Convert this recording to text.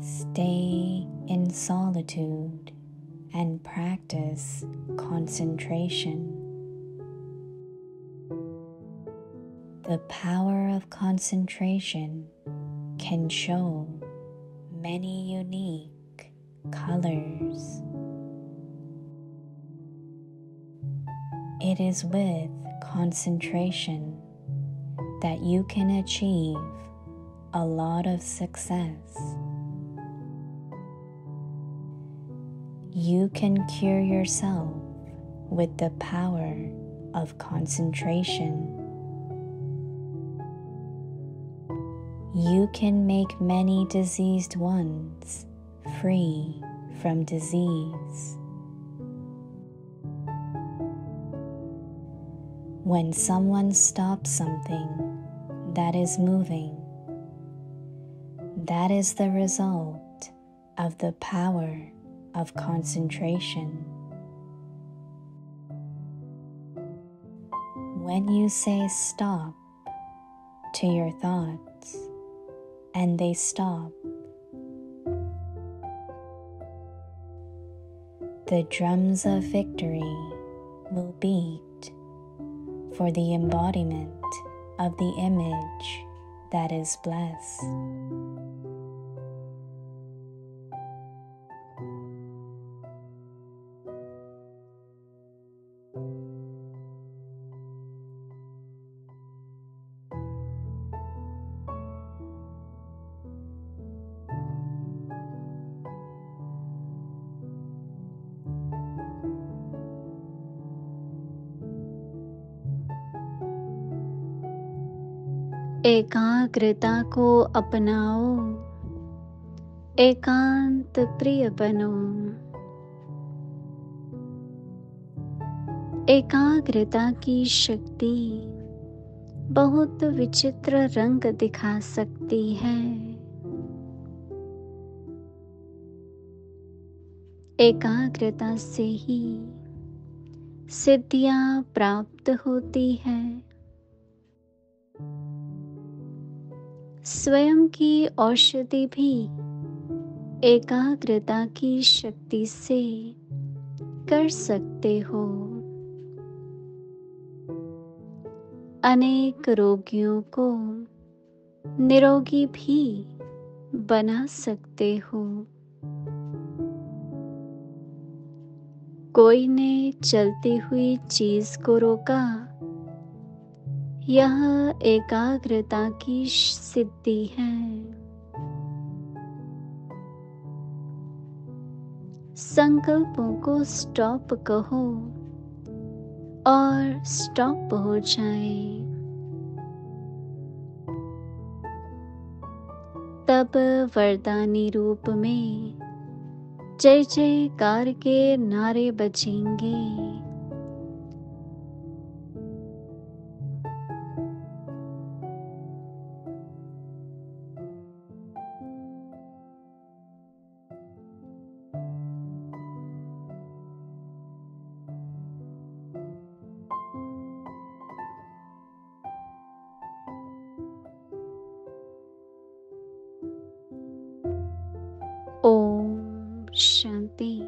Stay in solitude and practice concentration. The power of concentration can show many unique colors. It is with concentration that you can achieve a lot of success. You can cure yourself with the power of concentration. You can make many diseased ones free from disease. When someone stops something that is moving, that is the result of the power of concentration. When you say stop to your thoughts and they stop, the drums of victory will beat for the embodiment of the image that is blessed. एकाग्रता को अपनाओ। एकांत प्रिय बनो। एकाग्रता की शक्ति बहुत विचित्र रंग दिखा सकती है। एकाग्रता से ही सिद्धियाँ प्राप्त होती हैं। स्वयं की औषधि भी एकाग्रता की शक्ति से कर सकते हो। अनेक रोगियों को निरोगी भी बना सकते हो। कोई ने चलती हुई चीज़ को रोका यह एकाग्रता की सिद्धि है। संकल्पों को स्टॉप कहो और स्टॉप हो जाए। तब वरदानी रूप में जय जयकार के नारे बजेंगे। 上帝。